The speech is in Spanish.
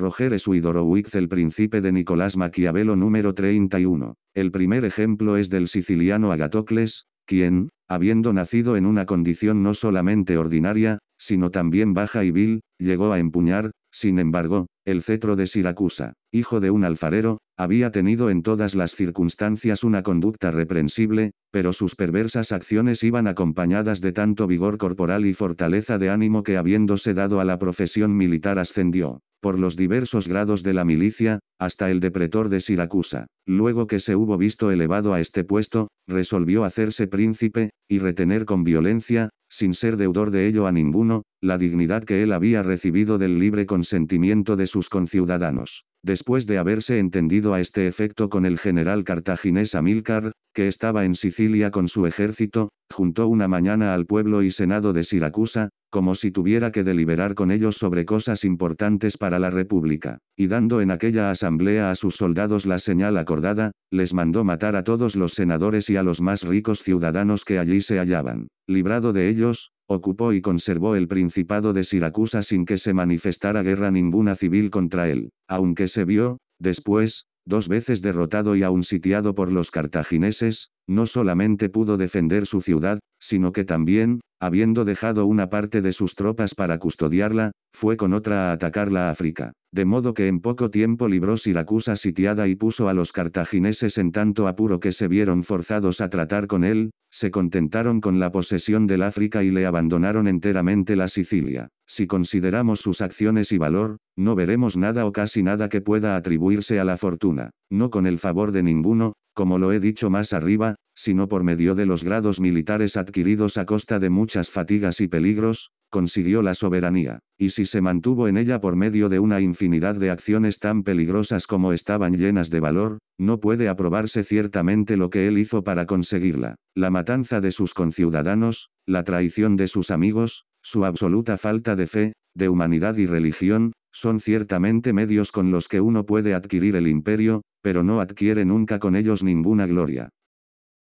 Roger Suidorowicz el príncipe de Nicolás Maquiavelo número 31. El primer ejemplo es del siciliano Agatocles, quien, habiendo nacido en una condición no solamente ordinaria, sino también baja y vil, llegó a empuñar, sin embargo, el cetro de Siracusa. Hijo de un alfarero, había tenido en todas las circunstancias una conducta reprensible, pero sus perversas acciones iban acompañadas de tanto vigor corporal y fortaleza de ánimo que habiéndose dado a la profesión militar ascendió, por los diversos grados de la milicia, hasta el de pretor de Siracusa. Luego que se hubo visto elevado a este puesto, resolvió hacerse príncipe, y retener con violencia, sin ser deudor de ello a ninguno, la dignidad que él había recibido del libre consentimiento de sus conciudadanos. Después de haberse entendido a este efecto con el general cartaginés Amílcar, que estaba en Sicilia con su ejército, juntó una mañana al pueblo y senado de Siracusa, como si tuviera que deliberar con ellos sobre cosas importantes para la república, y dando en aquella asamblea a sus soldados la señal acordada, les mandó matar a todos los senadores y a los más ricos ciudadanos que allí se hallaban. Librado de ellos, ocupó y conservó el principado de Siracusa sin que se manifestara guerra ninguna civil contra él, aunque se vio, después, dos veces derrotado y aún sitiado por los cartagineses, no solamente pudo defender su ciudad, sino que también, habiendo dejado una parte de sus tropas para custodiarla, fue con otra a atacar la África. De modo que en poco tiempo libró Siracusa sitiada y puso a los cartagineses en tanto apuro que se vieron forzados a tratar con él, se contentaron con la posesión del África y le abandonaron enteramente la Sicilia. Si consideramos sus acciones y valor, no veremos nada o casi nada que pueda atribuirse a la fortuna, no con el favor de ninguno, como lo he dicho más arriba, sino por medio de los grados militares adquiridos a costa de muchas fatigas y peligros, consiguió la soberanía, y si se mantuvo en ella por medio de una infinidad de acciones tan peligrosas como estaban llenas de valor, no puede aprobarse ciertamente lo que él hizo para conseguirla. La matanza de sus conciudadanos, la traición de sus amigos, su absoluta falta de fe, de humanidad y religión, son ciertamente medios con los que uno puede adquirir el imperio, pero no adquiere nunca con ellos ninguna gloria.